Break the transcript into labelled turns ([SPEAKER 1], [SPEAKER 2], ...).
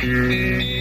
[SPEAKER 1] Mm-hmm.